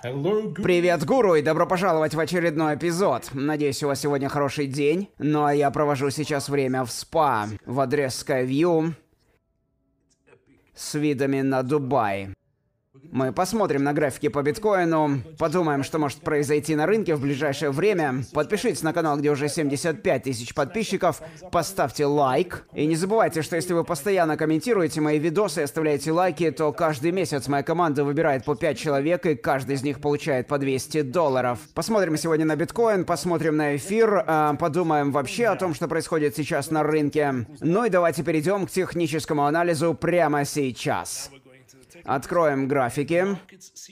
Привет, гуру, и добро пожаловать в очередной эпизод. Надеюсь, у вас сегодня хороший день. Ну а я провожу сейчас время в спа, в адрес Skyview, с видами на Дубай. Мы посмотрим на графики по биткоину, подумаем, что может произойти на рынке в ближайшее время. Подпишитесь на канал, где уже 75 тысяч подписчиков, поставьте лайк. И не забывайте, что если вы постоянно комментируете мои видосы и оставляете лайки, то каждый месяц моя команда выбирает по 5 человек, и каждый из них получает по 200 долларов. Посмотрим сегодня на биткоин, посмотрим на эфир, э, подумаем вообще о том, что происходит сейчас на рынке. Ну и давайте перейдем к техническому анализу прямо сейчас. Откроем графики.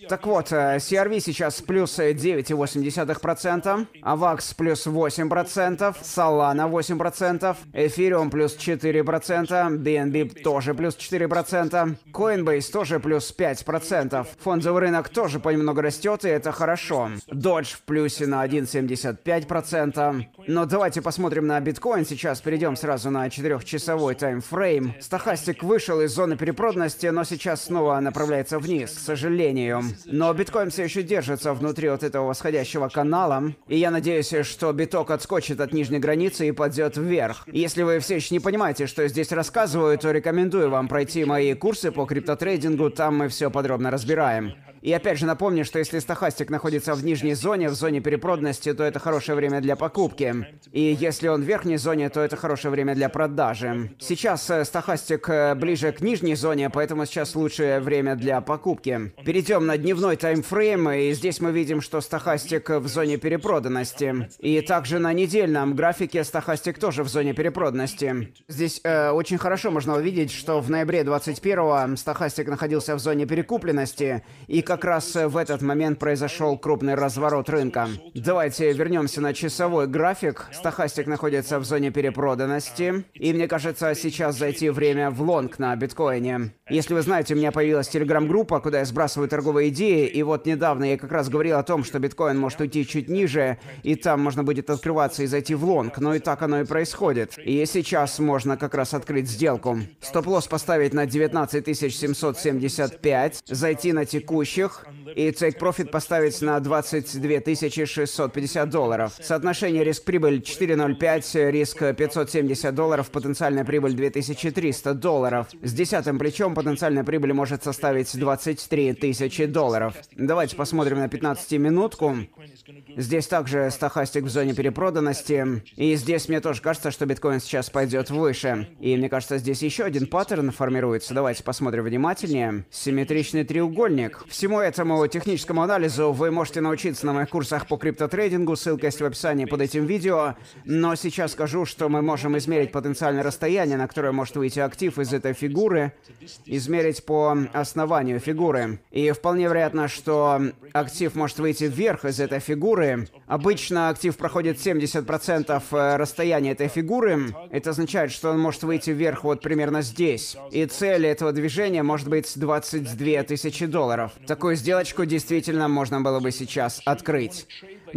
Так вот, э, CRV сейчас плюс 9,8%, AVAX плюс 8%, Solana 8%, Ethereum плюс 4%, BNB тоже плюс 4%, Coinbase тоже плюс 5%. Фондовый рынок тоже понемногу растет, и это хорошо. Dodge в плюсе на 1,75%. Но давайте посмотрим на биткоин. Сейчас перейдем сразу на 4-часовой таймфрейм. Стахастик вышел из зоны перепроданности, но сейчас снова направляется вниз, к сожалению. Но биткоин все еще держится внутри вот этого восходящего канала. И я надеюсь, что биток отскочит от нижней границы и пойдет вверх. Если вы все еще не понимаете, что здесь рассказываю, то рекомендую вам пройти мои курсы по криптотрейдингу, там мы все подробно разбираем. И опять же напомню, что если стахастик находится в нижней зоне, в зоне перепроданности, то это хорошее время для покупки. И если он в верхней зоне, то это хорошее время для продажи. Сейчас э, стахастик э, ближе к нижней зоне, поэтому сейчас лучшее время для покупки. Перейдем на дневной таймфрейм, и здесь мы видим, что стахастик в зоне перепроданности. И также на недельном графике стахастик тоже в зоне перепроданности. Здесь э, очень хорошо можно увидеть, что в ноябре 21-го стахастик находился в зоне перекупленности, и как как раз в этот момент произошел крупный разворот рынка. Давайте вернемся на часовой график. Стохастик находится в зоне перепроданности. И мне кажется, сейчас зайти время в лонг на биткоине. Если вы знаете, у меня появилась телеграм-группа, куда я сбрасываю торговые идеи, и вот недавно я как раз говорил о том, что биткоин может уйти чуть ниже, и там можно будет открываться и зайти в лонг, но и так оно и происходит. И сейчас можно как раз открыть сделку. Стоп-лосс поставить на 19775, зайти на текущих, трех и take profit поставить на 22 650 долларов. Соотношение риск-прибыль 4.05, риск 570 долларов, потенциальная прибыль 2300 долларов. С десятым плечом потенциальная прибыль может составить 23 тысячи долларов. Давайте посмотрим на 15-минутку. Здесь также стахастик в зоне перепроданности. И здесь мне тоже кажется, что биткоин сейчас пойдет выше. И мне кажется, здесь еще один паттерн формируется. Давайте посмотрим внимательнее. Симметричный треугольник. Всему Всему этому техническому анализу вы можете научиться на моих курсах по криптотрейдингу, ссылка есть в описании под этим видео. Но сейчас скажу, что мы можем измерить потенциальное расстояние, на которое может выйти актив из этой фигуры, измерить по основанию фигуры. И вполне вероятно, что актив может выйти вверх из этой фигуры. Обычно актив проходит 70% э, расстояния этой фигуры. Это означает, что он может выйти вверх вот примерно здесь. И цель этого движения может быть 22 тысячи долларов. Такую сделочку действительно можно было бы сейчас открыть.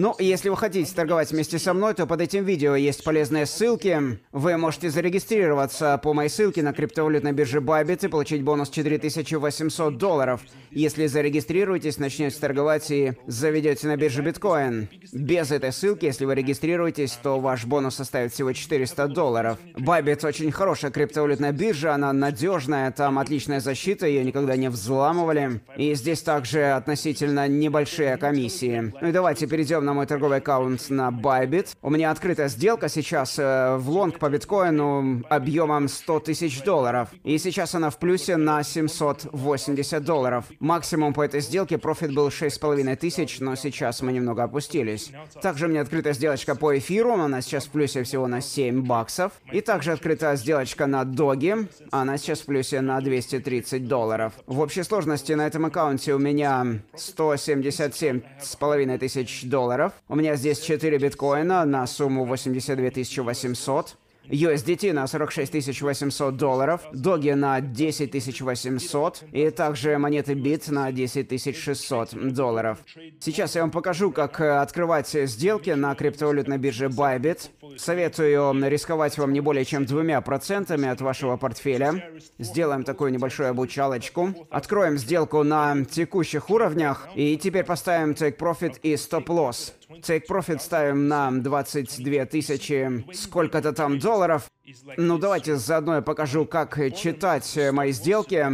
Ну, если вы хотите торговать вместе со мной, то под этим видео есть полезные ссылки. Вы можете зарегистрироваться по моей ссылке на криптовалютной бирже Bybit и получить бонус 4800 долларов. Если зарегистрируетесь, начнете торговать и заведете на бирже биткоин. Без этой ссылки, если вы регистрируетесь, то ваш бонус составит всего 400 долларов. Bybit очень хорошая криптовалютная биржа, она надежная, там отличная защита, ее никогда не взламывали. И здесь также относительно небольшие комиссии. Ну и давайте перейдем на мой торговый аккаунт на Bybit. У меня открыта сделка сейчас э, в лонг по биткоину объемом 100 тысяч долларов. И сейчас она в плюсе на 780 долларов. Максимум по этой сделке профит был 6,5 тысяч, но сейчас мы немного опустились. Также у меня открыта сделочка по эфиру, она сейчас в плюсе всего на 7 баксов. И также открыта сделочка на доги, она сейчас в плюсе на 230 долларов. В общей сложности на этом аккаунте у меня 177,5 тысяч долларов долларов. У меня здесь 4 биткоина на сумму 82 800. USDT на 46 800 долларов, Доги на 10 800 и также монеты BIT на 10 600 долларов. Сейчас я вам покажу, как э, открывать сделки на криптовалютной бирже Bybit. Советую рисковать вам не более чем двумя процентами от вашего портфеля. Сделаем такую небольшую обучалочку. Откроем сделку на текущих уровнях и теперь поставим Take Profit и Stop Loss. Take Profit ставим на 22 тысячи сколько-то там долларов. Ну, давайте заодно я покажу, как читать мои сделки,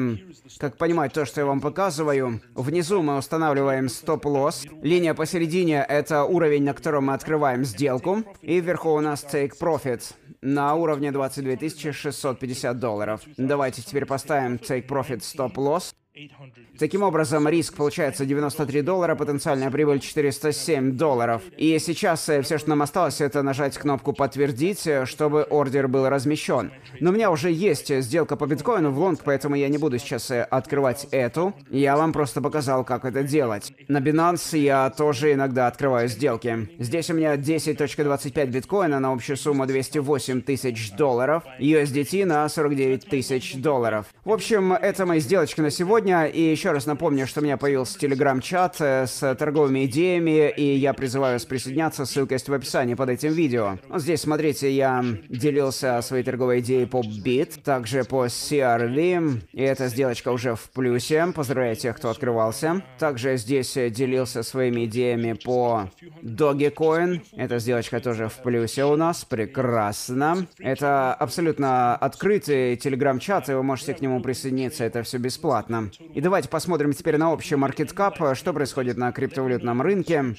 как понимать то, что я вам показываю. Внизу мы устанавливаем стоп-лосс. Линия посередине — это уровень, на котором мы открываем сделку. И вверху у нас Take Profit на уровне 22 650 долларов. Давайте теперь поставим Take Profit Stop Loss. Таким образом, риск получается 93 доллара, потенциальная прибыль 407 долларов. И сейчас э, все, что нам осталось, это нажать кнопку «Подтвердить», э, чтобы ордер был размещен. Но у меня уже есть сделка по биткоину в лонг, поэтому я не буду сейчас э, открывать эту. Я вам просто показал, как это делать. На Binance я тоже иногда открываю сделки. Здесь у меня 10.25 биткоина на общую сумму 208 тысяч долларов, USDT на 49 тысяч долларов. В общем, это мои сделочки на сегодня, и еще раз напомню, что у меня появился телеграм-чат э, с торговыми идеями, и я призываю вас присоединяться, ссылка есть в описании под этим видео. Вот здесь, смотрите, я делился своей торговой идеей по BIT, также по CRV, и эта сделочка уже в плюсе. Поздравляю тех, кто открывался. Также здесь делился своими идеями по Dogecoin. Эта сделочка тоже в плюсе у нас. Прекрасно. Это абсолютно открытый телеграм-чат, и вы можете к нему присоединиться, это все бесплатно. И давайте посмотрим теперь на общий маркеткап, что происходит на криптовалютном рынке.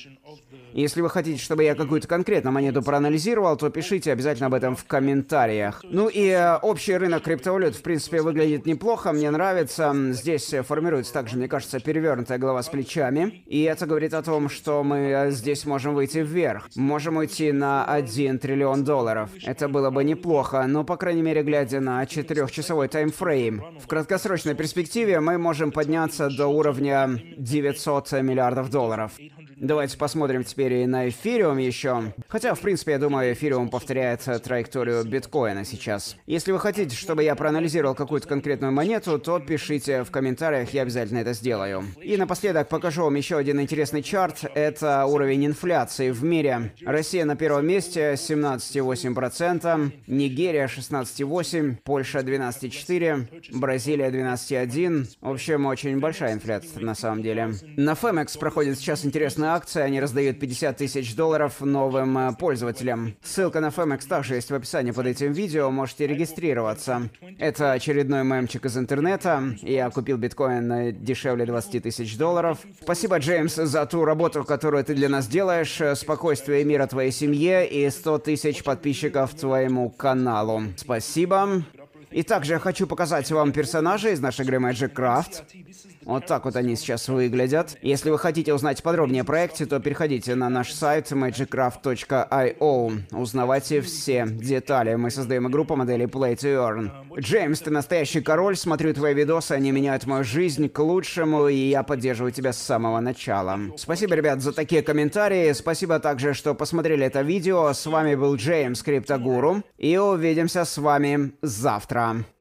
Если вы хотите, чтобы я какую-то конкретную монету проанализировал, то пишите обязательно об этом в комментариях. Ну и э, общий рынок криптовалют, в принципе, выглядит неплохо, мне нравится. Здесь формируется также, мне кажется, перевернутая голова с плечами. И это говорит о том, что мы э, здесь можем выйти вверх. Можем уйти на 1 триллион долларов. Это было бы неплохо, но, по крайней мере, глядя на четырехчасовой таймфрейм. В краткосрочной перспективе мы можем подняться до уровня 900 миллиардов долларов. Давайте посмотрим теперь и на эфириум еще. Хотя, в принципе, я думаю, эфириум повторяет траекторию биткоина сейчас. Если вы хотите, чтобы я проанализировал какую-то конкретную монету, то пишите в комментариях, я обязательно это сделаю. И напоследок покажу вам еще один интересный чарт. Это уровень инфляции в мире. Россия на первом месте 17,8%, Нигерия 16,8%, Польша 12,4%, Бразилия 12,1%. В общем, очень большая инфляция на самом деле. На FEMEX проходит сейчас интересная на акции, они раздают 50 тысяч долларов новым э, пользователям. Ссылка на FMX также есть в описании под этим видео, можете регистрироваться. Это очередной мемчик из интернета. Я купил биткоин дешевле 20 тысяч долларов. Спасибо, Джеймс, за ту работу, которую ты для нас делаешь. Спокойствия и мира твоей семье и 100 тысяч подписчиков твоему каналу. Спасибо. И также я хочу показать вам персонажей из нашей игры Magic Craft. Вот так вот они сейчас выглядят. Если вы хотите узнать подробнее о проекте, то переходите на наш сайт magicraft.io. Узнавайте все детали. Мы создаем игру по модели Play to Earn. Джеймс, ты настоящий король. Смотрю твои видосы, они меняют мою жизнь к лучшему, и я поддерживаю тебя с самого начала. Спасибо, ребят, за такие комментарии. Спасибо также, что посмотрели это видео. С вами был Джеймс Криптогуру. И увидимся с вами завтра. утра.